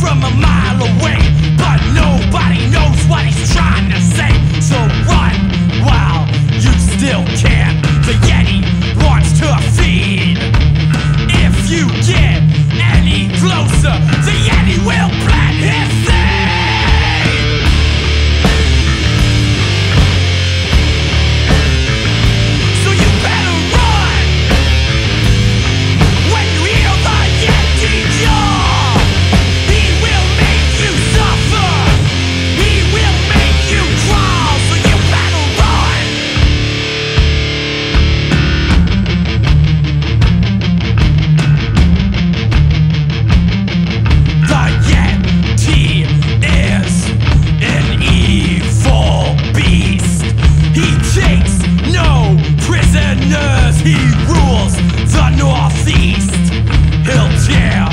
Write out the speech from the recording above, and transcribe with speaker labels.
Speaker 1: from a mile away, but nobody knows what he's trying to say. So run while you still can. The Yeti wants to feed. If you get any closer, He takes no prisoners. He rules the Northeast. He'll tear